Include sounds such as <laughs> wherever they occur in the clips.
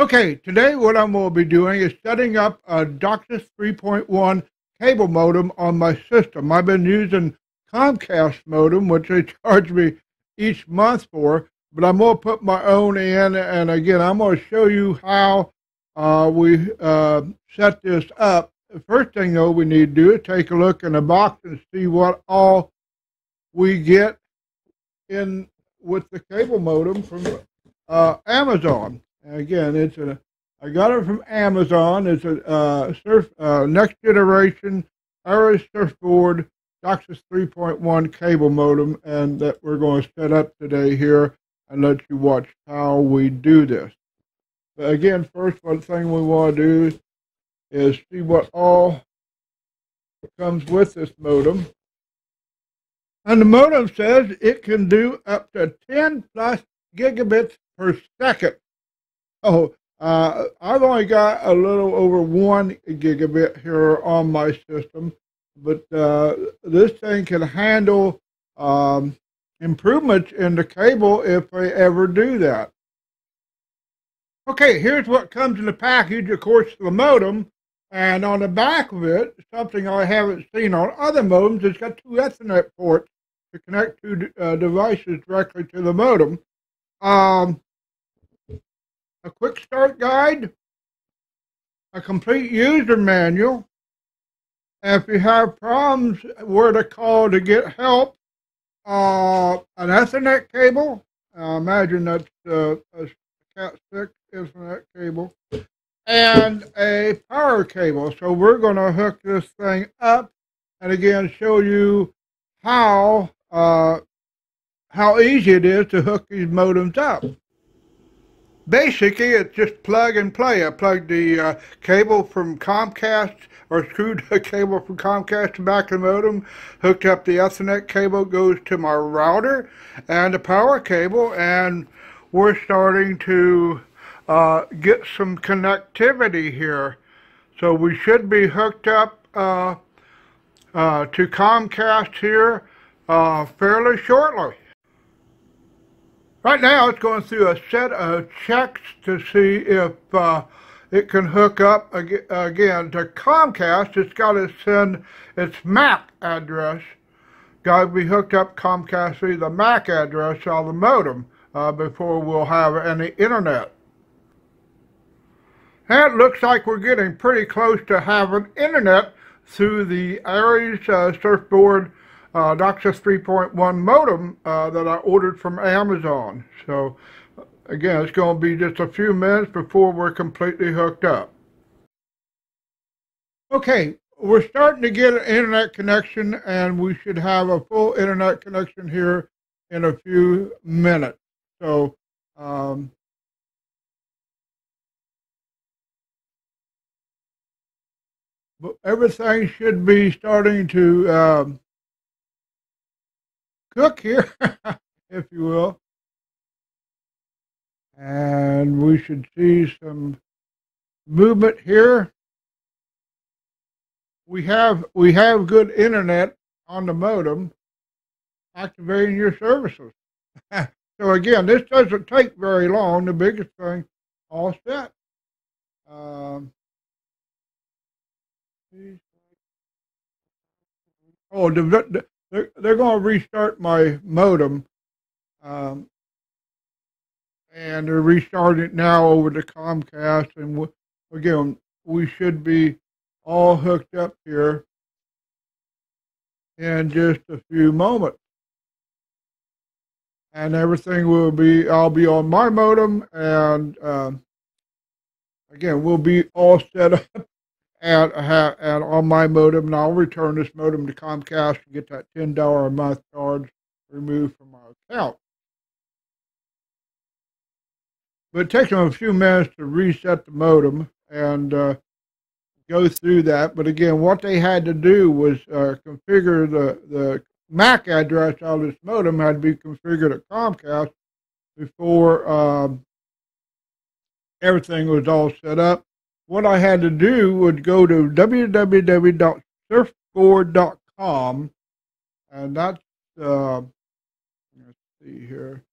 Okay, today what I'm going to be doing is setting up a DOCSIS 3.1 cable modem on my system. I've been using Comcast modem, which they charge me each month for, but I'm going to put my own in, and again, I'm going to show you how uh, we uh, set this up. The first thing, though, we need to do is take a look in the box and see what all we get in with the cable modem from uh, Amazon. Again, it's a I got it from Amazon. It's a uh, surf uh, next generation ARRIS surfboard DOCSIS 3.1 cable modem, and that we're going to set up today here and let you watch how we do this. But again, first one thing we want to do is see what all comes with this modem. And the modem says it can do up to 10 plus gigabits per second. Oh, uh, I've only got a little over one gigabit here on my system, but uh, this thing can handle um, improvements in the cable if they ever do that. Okay, here's what comes in the package. Of course, the modem, and on the back of it, something I haven't seen on other modems, it's got two Ethernet ports to connect two uh, devices directly to the modem. Um, a quick start guide, a complete user manual. If you have problems where to call to get help, uh, an Ethernet cable. I imagine that's uh, a Cat 6 Ethernet cable. And a power cable. So we're going to hook this thing up and again show you how uh, how easy it is to hook these modems up. Basically, it's just plug and play. I plugged the uh, cable from Comcast or screwed <laughs> the cable from Comcast to back of the modem, hooked up the Ethernet cable, goes to my router, and the power cable, and we're starting to uh, get some connectivity here. So we should be hooked up uh, uh to Comcast here uh, fairly shortly. Right now, it's going through a set of checks to see if uh, it can hook up ag again to Comcast. It's got to send its MAC address. Got to be hooked up Comcast to the MAC address of the modem uh, before we'll have any internet. And it looks like we're getting pretty close to having internet through the ARRIS uh, surfboard uh, DOCSIS 3.1 modem uh, that I ordered from Amazon. So again, it's going to be just a few minutes before we're completely hooked up. Okay, we're starting to get an internet connection and we should have a full internet connection here in a few minutes. So um, everything should be starting to um, cook here, <laughs> if you will. And we should see some movement here. We have we have good internet on the modem activating your services. <laughs> so again, this doesn't take very long. The biggest thing, all set. Um, oh, the, the they're, they're going to restart my modem. Um, and they're restarting it now over to Comcast. And we, again, we should be all hooked up here in just a few moments. And everything will be, I'll be on my modem. And um, again, we'll be all set <laughs> up and, and on my modem, and I'll return this modem to Comcast and get that ten dollar a month charge removed from my account. But it takes them a few minutes to reset the modem and uh, go through that. But again, what they had to do was uh, configure the, the MAC address of this modem had to be configured at Comcast before um, everything was all set up what I had to do would go to www.surfboard.com, and that's uh, let's see here.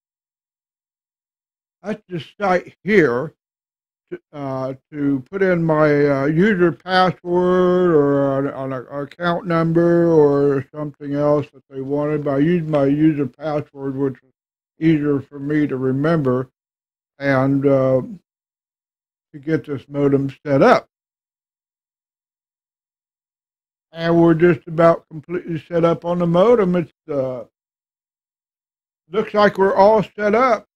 That's the site here. to, uh, to put in my uh, user password or an, an, account number or something else that they wanted. But I used my user password, which was easier for me to remember, and uh, to get this modem set up. And we're just about completely set up on the modem. It's uh, looks like we're all set up.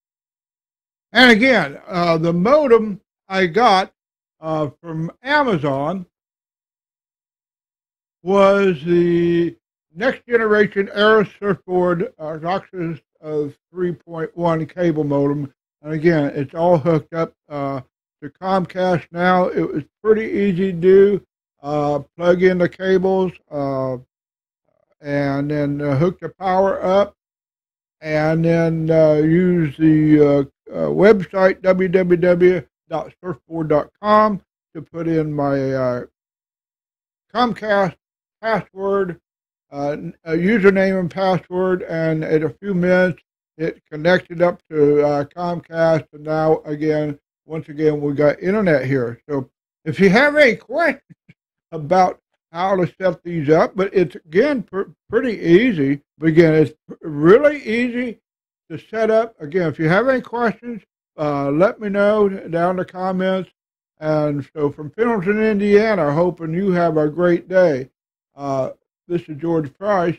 And again, uh, the modem I got uh, from Amazon was the next generation ARRIS Surfboard uh, of 3.1 cable modem. And again, it's all hooked up uh, to Comcast now. It was pretty easy to do. Uh, plug in the cables uh, and then uh, hook the power up and then uh, use the uh, website www.surfboard.com to put in my Comcast password, uh, a username and password, and in a few minutes it connected up to uh, Comcast. And now, again, once again, we got internet here. So if you have any questions about how to set these up, but it's again pr- pretty easy. But again, it's really easy to set up. Again, if you have any questions, uh, let me know down in the comments. And so from Pendleton, Indiana, hoping you have a great day. Uh, this is George Price